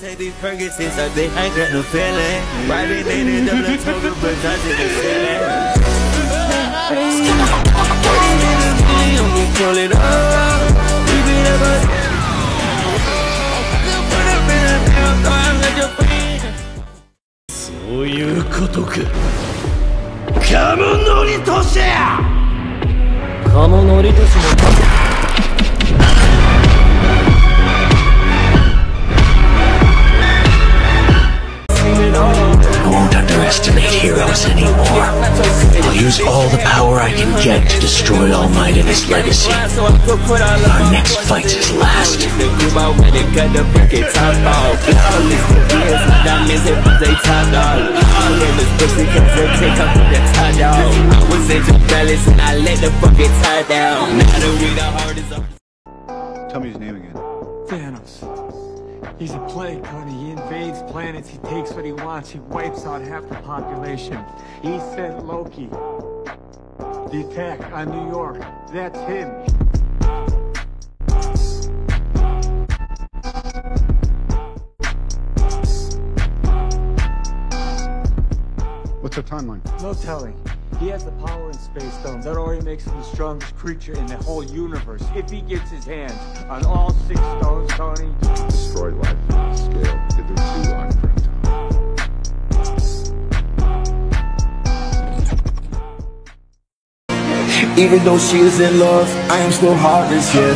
Take these Fergusons, I think I got no feeling. Riding in it, double toga, but touching the ceiling. Pull it up, we be never. Put up in a damn throw, I'm like your friend. そういうことかカモノリとしやカモノリとしも I won't underestimate heroes anymore. I'll use all the power I can get to destroy All Might and his legacy. Our next fight is last. Tell me his name again. Thanos. He's a plague, honey. He invades planets, he takes what he wants, he wipes out half the population. He sent Loki. The attack on New York. That's him. What's the timeline? No telling. He has the power in Space Stones. That already makes him the strongest creature in the whole universe. If he gets his hands on all six stones, Tony, Destroy life, on scale, hitherto unprimmed. Even though she is in love, I am still heartless, yeah.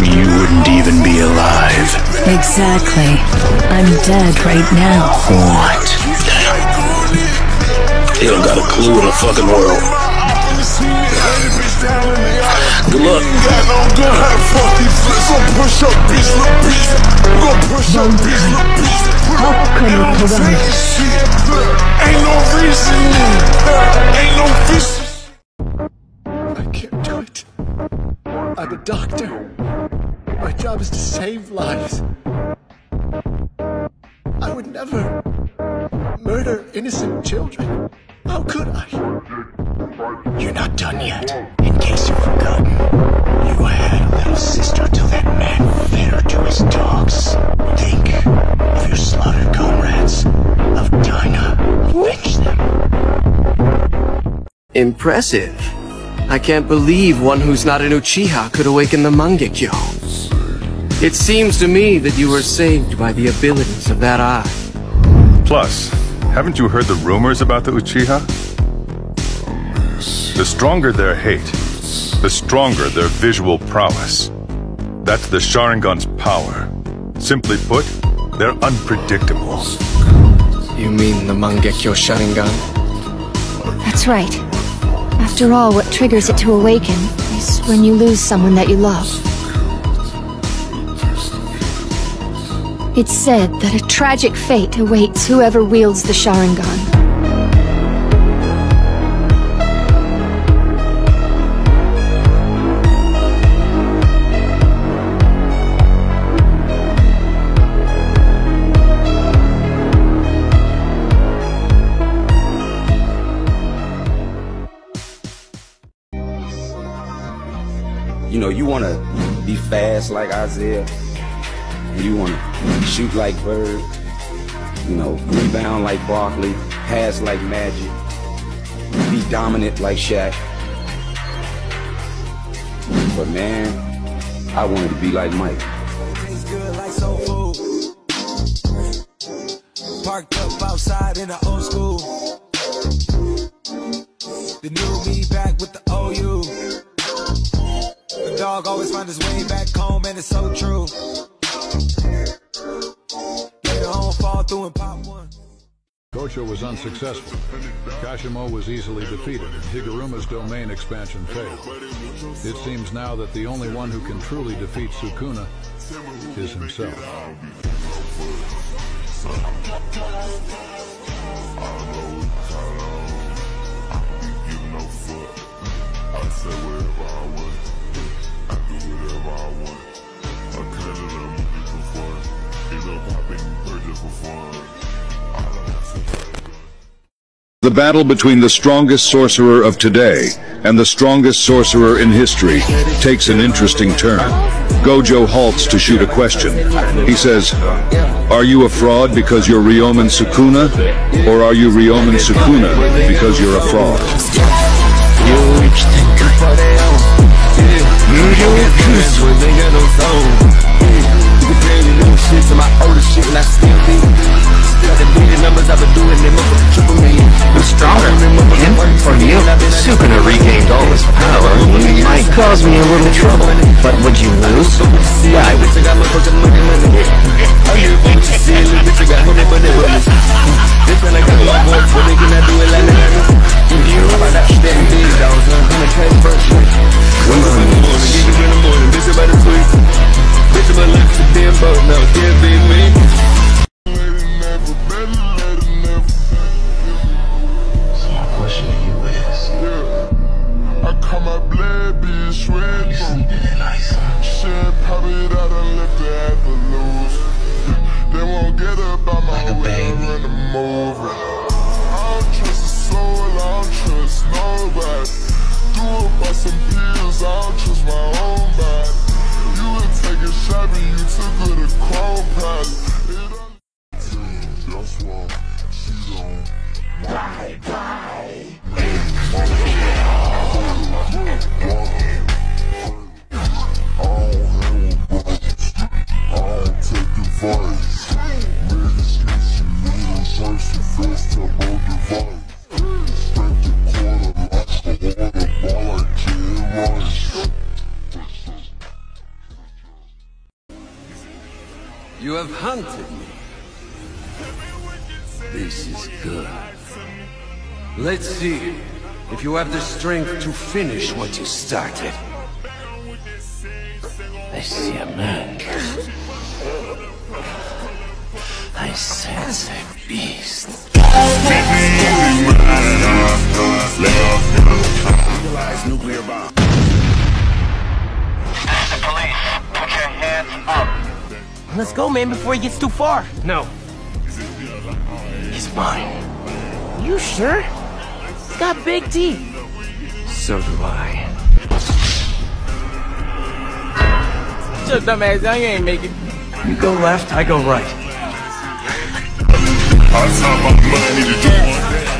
You wouldn't even be alive. Exactly. I'm dead right now. What? You don't got a clue in the fucking world. Good luck. I can't do it. I'm a doctor. My job is to save lives. I would never murder innocent children. How could I? You're not done yet. In case you've forgotten, you had a little sister till that man fed her to his dogs. Think of your slaughtered comrades, of Dina. Avenge them. Impressive. I can't believe one who's not an Uchiha could awaken the Mangekyo. It seems to me that you were saved by the abilities of that eye. Plus, haven't you heard the rumors about the Uchiha? The stronger their hate, the stronger their visual prowess. That's the Sharingan's power. Simply put, they're unpredictable. You mean the Mangekyo Sharingan? That's right. After all, what triggers it to awaken is when you lose someone that you love. It's said that a tragic fate awaits whoever wields the Sharingan. Know, you want to be fast like Isaiah. And you want to shoot like Bird. You know, rebound like Barkley. Pass like Magic. Be dominant like Shaq. But man, I wanted to be like Mike. Parked up outside in the old school. The new me back with the OU dog always find his way back home, and it's so true. Later on, fall through and pop one. Gojo was unsuccessful. Kashimo was easily defeated and Higuruma's domain expansion failed. It seems now that the only one who can truly defeat Sukuna is himself. I do whatever I want. Popping the battle between the strongest sorcerer of today and the strongest sorcerer in history takes an interesting turn. Gojo halts to shoot a question. He says, Are you a fraud because you're Ryomen Sukuna? Or are you Ryomen Sukuna because you're a fraud? Stronger. Him or you? Regained all his power. Might cause me a little trouble. But would you lose? Yeah, I would. My own body. You would take a shot, but you took her to chrome pad. This is good. Let's see if you have the strength to finish what you started. I see a man. I sense a beast. Let's go, man, before he gets too far. No. He's mine. You sure? He's got big teeth. So do I. Shut Just dumbass, I ain't making. You go left, I go right. I time my money to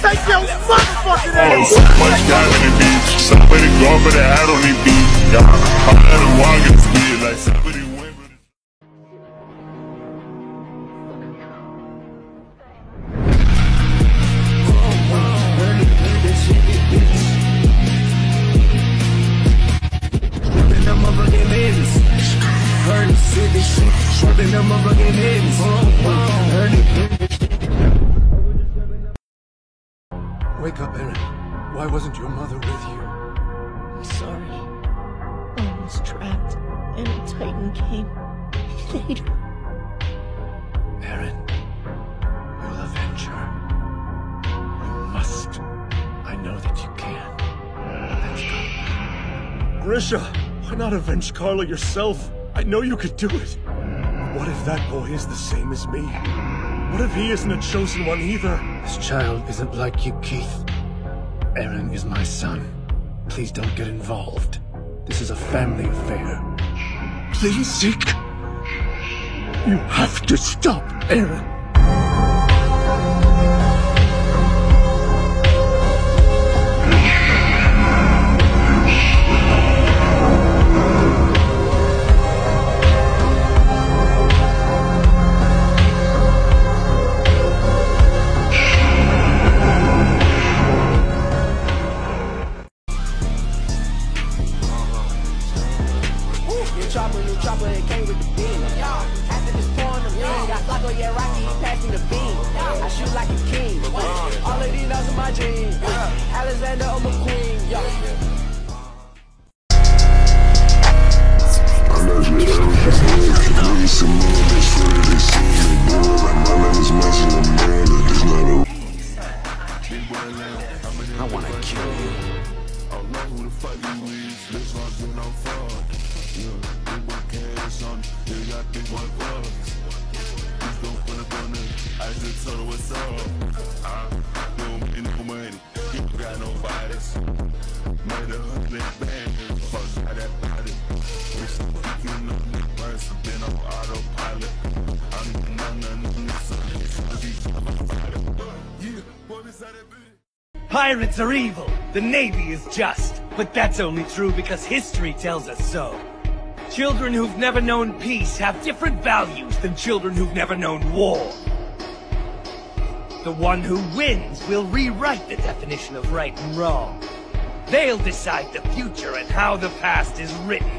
Take your motherfucking Oh, so much got on the beach. Somebody go for the hat on the beat. Yeah, I had a walk in the speed like somebody with you? I'm sorry. I was trapped, and a Titan came. He ate her. Eren, you'll avenge her. You must. I know that you can. Let's go. Grisha, why not avenge Carla yourself? I know you could do it. But what if that boy is the same as me? What if he isn't a chosen one either? This child isn't like you, Keith. Eren is my son. Please don't get involved. This is a family affair. Please, Zeke. You have to stop Eren. Pirates are evil, the Navy is just. But that's only true because history tells us so. Children who've never known peace have different values than children who've never known war. The one who wins will rewrite the definition of right and wrong. They'll decide the future and how the past is written.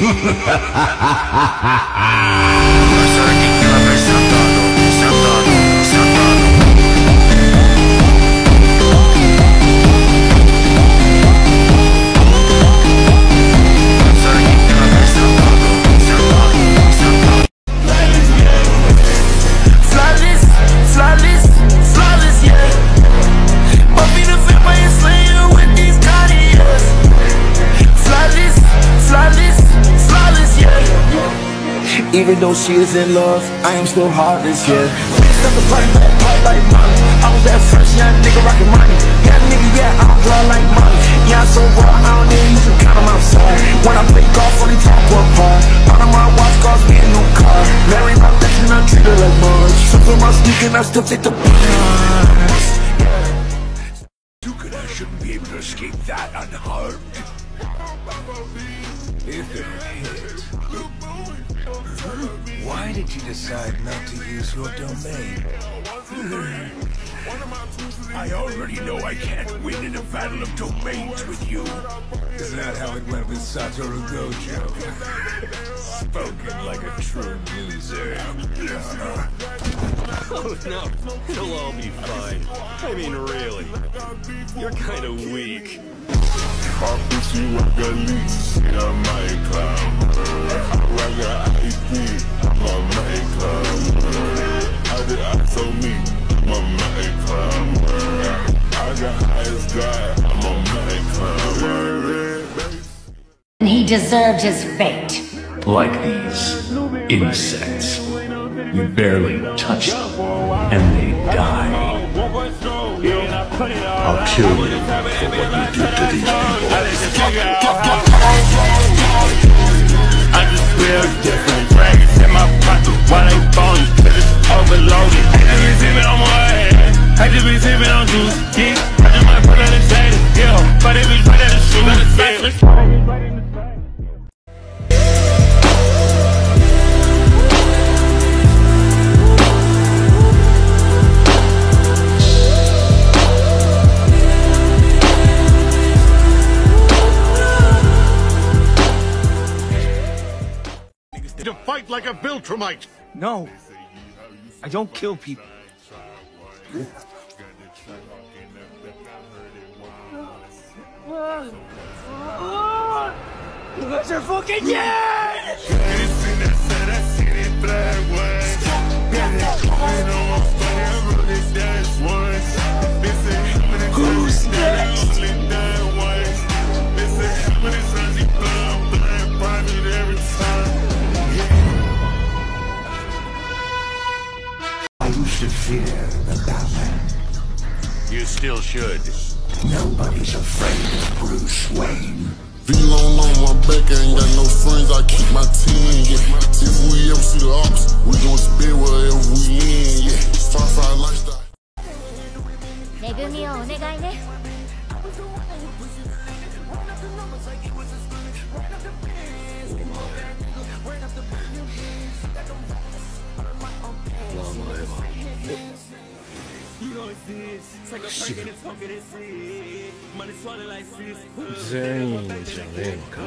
Flawless, flawless, flawless, yeah. Buffy the Vampire Slayer with these Cartiers. Flawless, flawless, flawless, yeah. Even though she is in love, I am still heartless, yeah. Bitch, the party like party like mommy. I was that first young nigga rockin' money. Yeah, nigga, yeah, I'm draw like mommy. Yeah, I'm so raw, I don't need you to count them outside. When I play golf, only top one par. All of my watch cost me a new car. Marry my bitch and I treat her like much. Something my sneak and I still take the bus. Duke and I shouldn't be able to escape that unharmed. If it is. Why did you decide not to use your domain? Hmm. I already know I can't win in a battle of domains with you. Is that how it went with Satoru Gojo? Spoken like a true loser. Oh no, it'll all be fine. I mean, really. You're kind of weak. Office you rock a lease, yeah, my club. I rock a I'm a my. I did I so me, I'm a my. I got highest guy, I'm a my club. He deserved his fate. Like these insects. You barely touch them, and they die. I'll kill you for what you did to these people. I just feel different. Dragons in my pocket while they cause overloaded. I just be sippin' on my head. I just be sippin' on juice. Yeah, I just might put out a shade. Yeah, but it be right at the shoe. Like a Viltrumite! No, I don't kill people. You guys are fucking dead! 全員じゃねえのか。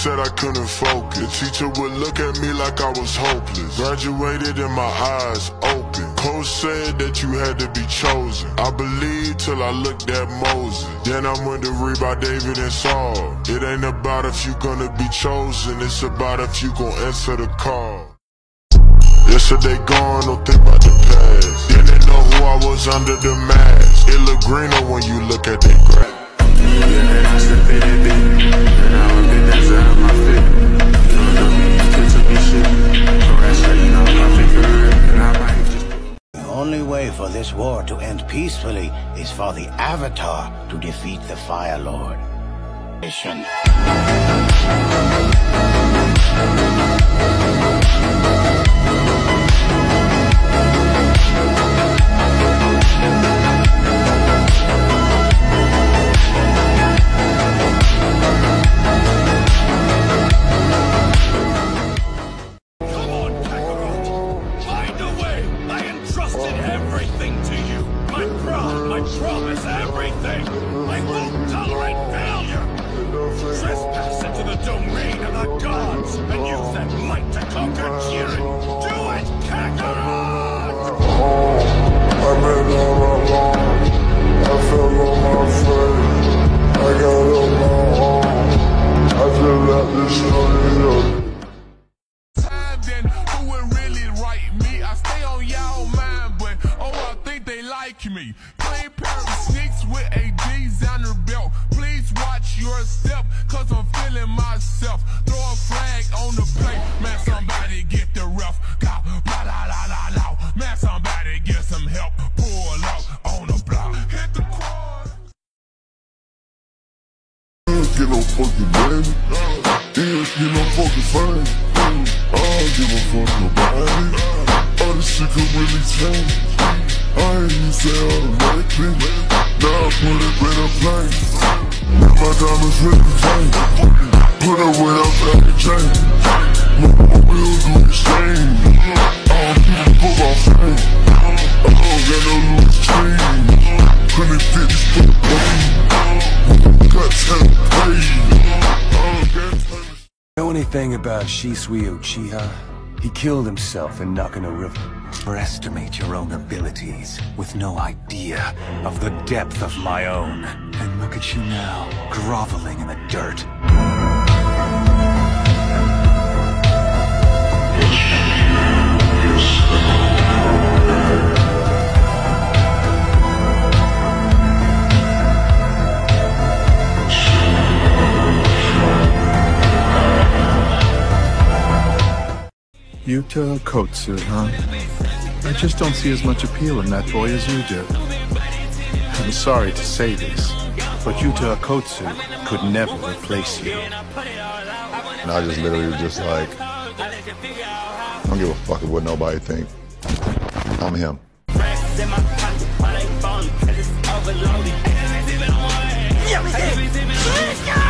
Said I couldn't focus. The teacher would look at me like I was hopeless. Graduated and my eyes open. Coach said that you had to be chosen. I believed till I looked at Moses. Then I went to read by David and Saul. It ain't about if you gonna be chosen, it's about if you gon' answer the call. Yesterday gone, don't think about the past. Yeah, I was under the mask. It look greener when you look at that grass. The only way for this war to end peacefully is for the Avatar to defeat the Fire Lord. Mission. Conquer fucking fame. I don't give a fuck about it. All this shit could really change. I ain't even say automatically. Now I put it in a plane. My diamonds really change. Shisui Uchiha? He killed himself in Nakano River. Overestimate your own abilities with no idea of the depth of my own. And look at you now, groveling in the dirt. Yuta Okkotsu, huh? I just don't see as much appeal in that boy as you do. I'm sorry to say this, but Yuta Okkotsu could never replace you. And I just literally was just like, I don't give a fuck what nobody think. I'm him. What's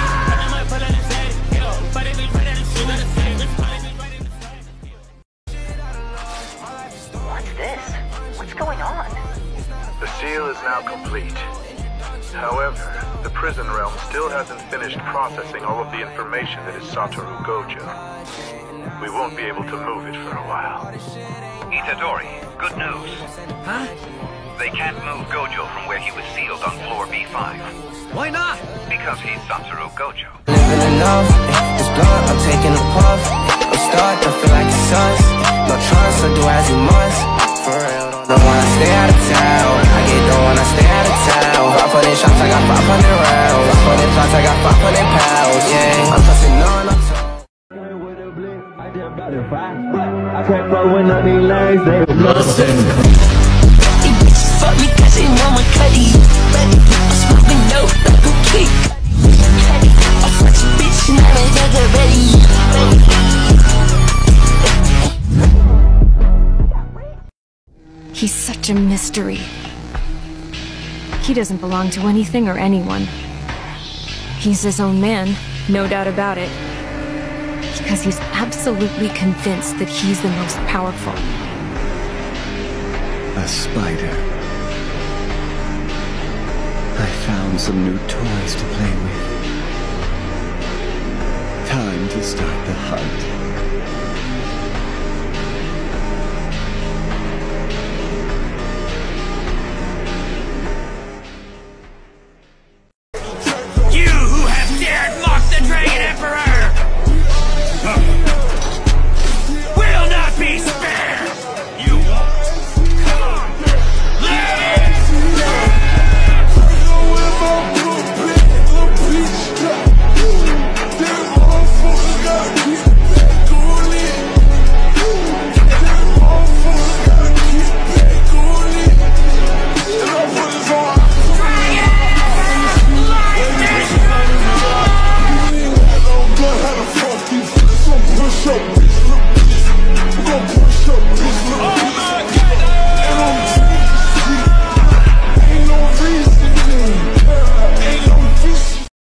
is now complete. However, the prison realm still hasn't finished processing all of the information that is Satoru Gojo. We won't be able to move it for a while. Itadori, good news. Huh? They can't move Gojo from where he was sealed on floor B5. Why not? Because he's Satoru Gojo. 500 rounds. Five hundred plots, I got 500 pounds. Yeah, I'm I'm I lanes, they me cause He's such a mystery. He doesn't belong to anything or anyone. He's his own man, no doubt about it. Because he's absolutely convinced that he's the most powerful. A spider. I found some new toys to play with. Time to start the hunt.